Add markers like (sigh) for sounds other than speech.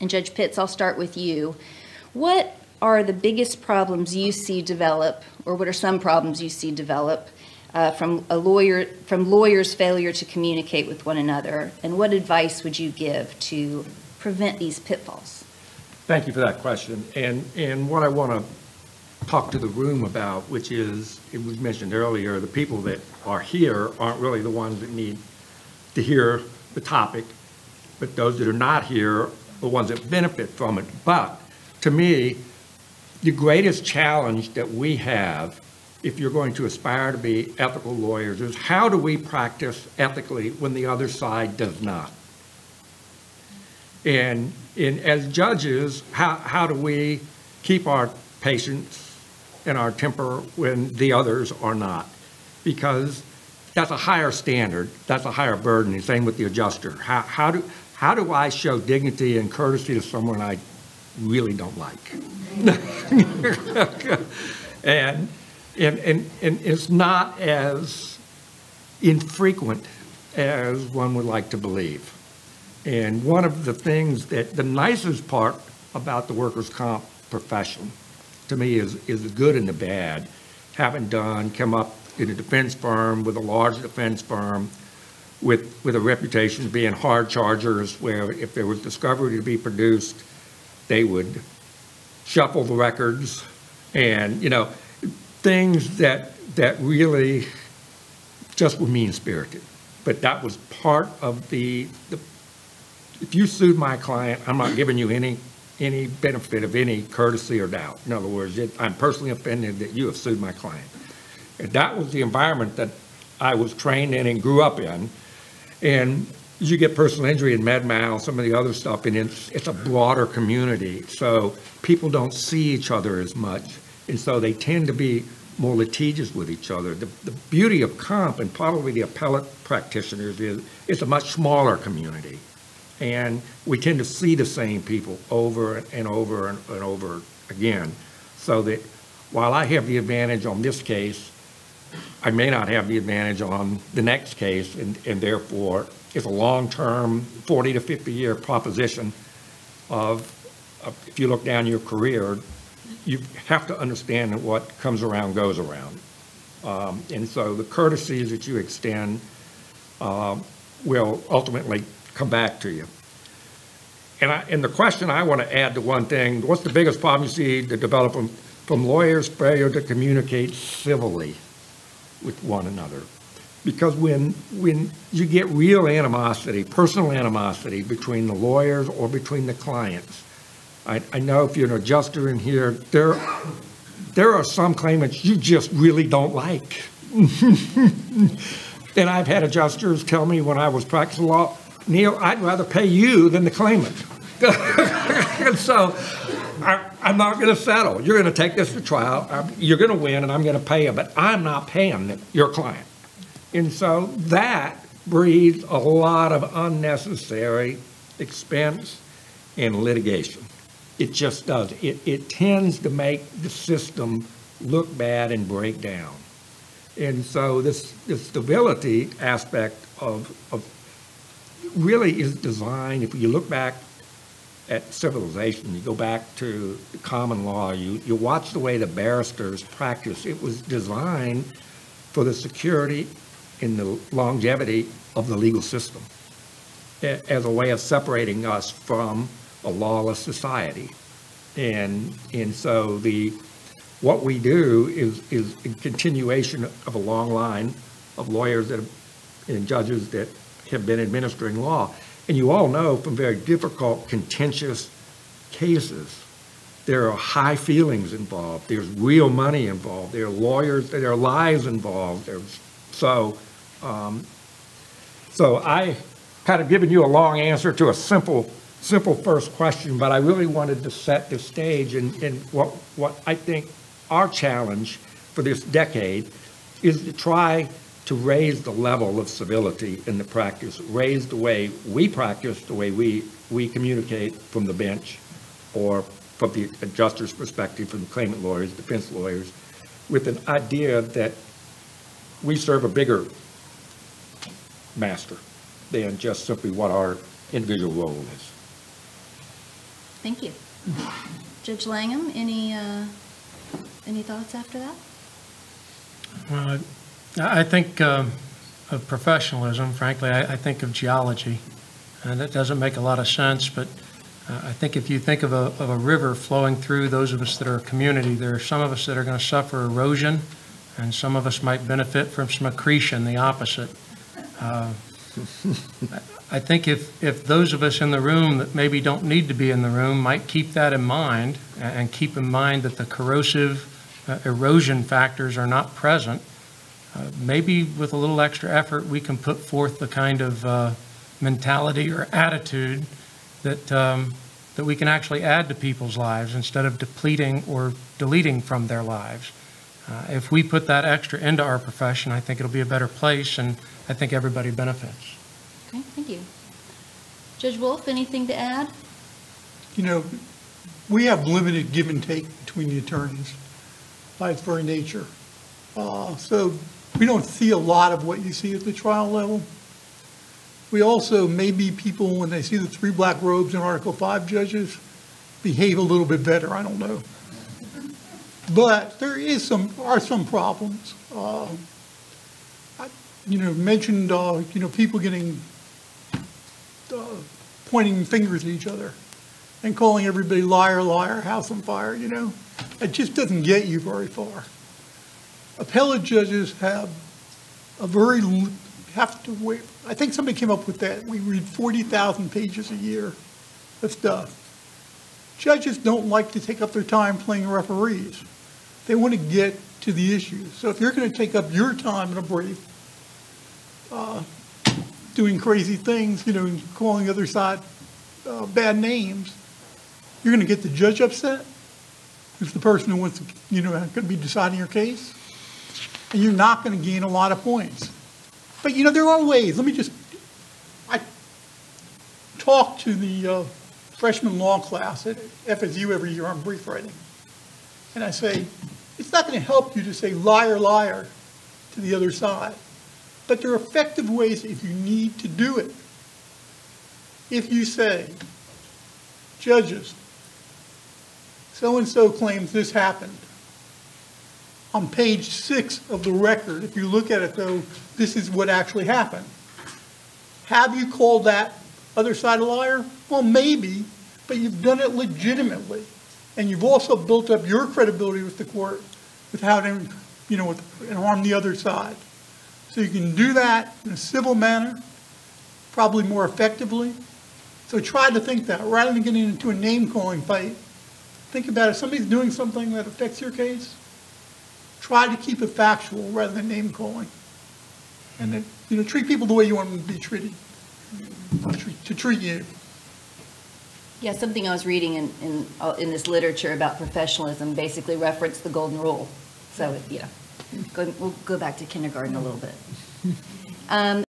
And Judge Pitts, I'll start with you. What are the biggest problems you see develop, or what are some problems you see develop uh, from a lawyer from lawyers' failure to communicate with one another? And what advice would you give to prevent these pitfalls? Thank you for that question. And and what I want to talk to the room about, which is it was mentioned earlier, the people that are here aren't really the ones that need to hear the topic, but those that are not here the ones that benefit from it. But to me, the greatest challenge that we have if you're going to aspire to be ethical lawyers is how do we practice ethically when the other side does not? And, and as judges, how, how do we keep our patience and our temper when the others are not? Because that's a higher standard, that's a higher burden, The same with the adjuster. How, how, do, how do I show dignity and courtesy to someone I really don't like? (laughs) and, and, and, and it's not as infrequent as one would like to believe. And one of the things that the nicest part about the workers' comp profession to me is, is the good and the bad. Having done, come up in a defense firm with a large defense firm with, with a reputation of being hard chargers where if there was discovery to be produced, they would shuffle the records and, you know, things that, that really just were mean-spirited. But that was part of the, the if you sued my client, I'm not giving you any, any benefit of any courtesy or doubt. In other words, it, I'm personally offended that you have sued my client. And that was the environment that I was trained in and grew up in. And you get personal injury and med mal, some of the other stuff, and it's, it's a broader community. So people don't see each other as much. And so they tend to be more litigious with each other. The, the beauty of comp and probably the appellate practitioners is it's a much smaller community. And we tend to see the same people over and over and, and over again. So that while I have the advantage on this case, I may not have the advantage on the next case, and, and therefore it's a long-term 40 to 50 year proposition of, of, if you look down your career, you have to understand that what comes around goes around. Um, and so the courtesies that you extend uh, will ultimately come back to you. And, I, and the question I want to add to one thing, what's the biggest problem you see to develop from, from lawyers' failure to communicate civilly with one another? Because when, when you get real animosity, personal animosity between the lawyers or between the clients, I, I know if you're an adjuster in here, there, there are some claimants you just really don't like. (laughs) and I've had adjusters tell me when I was practicing law, Neil, I'd rather pay you than the claimant. and (laughs) so I, am not going to settle. You're going to take this to trial. I'm, you're going to win, and I'm going to pay you, but I'm not paying your client. And so that breeds a lot of unnecessary expense and litigation. It just does. It, it tends to make the system look bad and break down. And so this, this stability aspect of, of really is designed, if you look back at civilization, you go back to common law, you, you watch the way the barristers practice, it was designed for the security and the longevity of the legal system as a way of separating us from a lawless society. And, and so the, what we do is, is a continuation of a long line of lawyers that and judges that have been administering law. And you all know from very difficult, contentious cases, there are high feelings involved. There's real money involved. There are lawyers, there are lives involved. There's, so, um, so I kind of given you a long answer to a simple, simple first question, but I really wanted to set the stage and, and what, what I think our challenge for this decade is to try to raise the level of civility in the practice, raise the way we practice, the way we, we communicate from the bench or from the adjuster's perspective, from the claimant lawyers, defense lawyers, with an idea that we serve a bigger master than just simply what our individual role is. Thank you. Judge Langham, any, uh, any thoughts after that? Well, I think um, of professionalism, frankly, I I think of geology, and that doesn't make a lot of sense, but uh, I think if you think of a, of a river flowing through those of us that are a community, there are some of us that are going to suffer erosion, and some of us might benefit from some accretion, the opposite. Uh, I think if, if those of us in the room that maybe don't need to be in the room might keep that in mind, and keep in mind that the corrosive uh, erosion factors are not present, uh, maybe with a little extra effort, we can put forth the kind of uh, mentality or attitude that, um, that we can actually add to people's lives instead of depleting or deleting from their lives. Uh, If we put that extra into our profession, I think it'll be a better place, and I think everybody benefits. Okay, thank you. Judge Wolf, anything to add? you know, we have limited give and take between the attorneys by its very nature. Uh, So we don't see a lot of what you see at the trial level. We also, maybe people, when they see the three black robes and Article 5 judges, behave a little bit better, I don't know. But there is some, are some problems. Uh, I- You know, mentioned, uh, you know, people getting, uh, pointing fingers at each other and calling everybody liar, liar, house on fire, you know? It just doesn't get you very far. Appellate judges have a very, have to wait, I think somebody came up with that, we read 40,000 pages a year of stuff. Judges don't like to take up their time playing referees. They want to get to the issues. So if you're going to take up your time in a brief, uh, doing crazy things, you know, and calling the other side uh, bad names, you're going to get the judge upset, who's the person who wants to, you know, going to be deciding your case, and you're not going to gain a lot of points. But, you know, there are ways. Let me just, I talk to the uh, freshman law class at FSU every year on brief writing, and I say, it's not going to help you to say liar, liar to the other side, but there are effective ways if you need to do it. If you say, judges, so-and-so claims this happened. On page six of the record, if you look at it though, this is what actually happened. Have you called that other side a liar? Well, maybe, but you've done it legitimately. And you've also built up your credibility with the court without, any- you know, with- and harm the other side. So you can do that in a civil manner, probably more effectively. So try to think that, rather than getting into a name-calling fight, think about if somebody's doing something that affects your case, try to keep it factual rather than name-calling. And then, you know, treat people the way you want them to be treated, to treat- you. Yeah, something I was reading in, in, uh, in this literature about professionalism basically referenced the golden rule. So, know, go, we'll go back to kindergarten a little bit. Um,